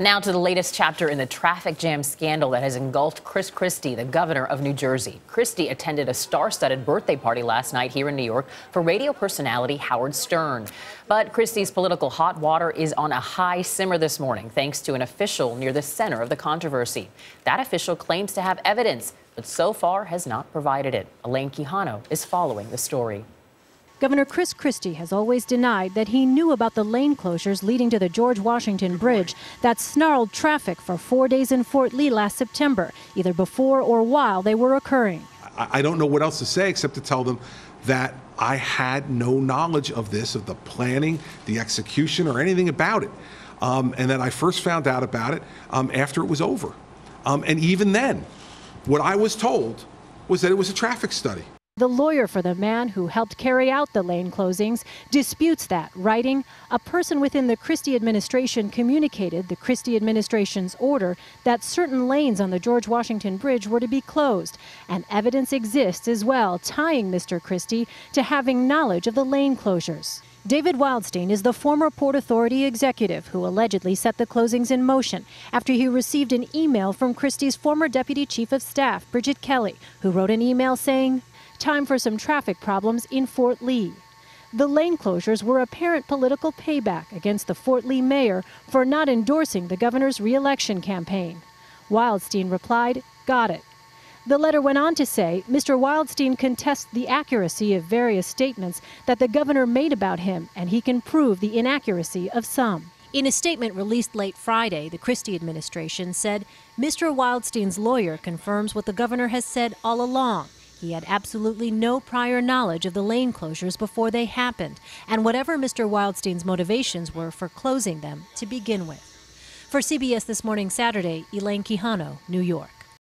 Now to the latest chapter in the traffic jam scandal that has engulfed Chris Christie, the governor of New Jersey. Christie attended a star studded birthday party last night here in New York for radio personality Howard Stern. But Christie's political hot water is on a high simmer this morning, thanks to an official near the center of the controversy. That official claims to have evidence, but so far has not provided it. Elaine Quijano is following the story. Governor Chris Christie has always denied that he knew about the lane closures leading to the George Washington Bridge that snarled traffic for four days in Fort Lee last September, either before or while they were occurring. I don't know what else to say except to tell them that I had no knowledge of this, of the planning, the execution, or anything about it. Um, and that I first found out about it um, after it was over. Um, and even then, what I was told was that it was a traffic study. The lawyer for the man who helped carry out the lane closings disputes that, writing, A person within the Christie administration communicated the Christie administration's order that certain lanes on the George Washington Bridge were to be closed, and evidence exists as well tying Mr. Christie to having knowledge of the lane closures. David Wildstein is the former Port Authority executive who allegedly set the closings in motion after he received an email from Christie's former deputy chief of staff, Bridget Kelly, who wrote an email saying, Time for some traffic problems in Fort Lee. The lane closures were apparent political payback against the Fort Lee mayor for not endorsing the governor's reelection campaign. Wildstein replied, Got it. The letter went on to say Mr. Wildstein contests the accuracy of various statements that the governor made about him, and he can prove the inaccuracy of some. In a statement released late Friday, the Christie administration said Mr. Wildstein's lawyer confirms what the governor has said all along he had absolutely no prior knowledge of the lane closures before they happened, and whatever Mr. Wildstein's motivations were for closing them to begin with. For CBS This Morning Saturday, Elaine Quijano, New York.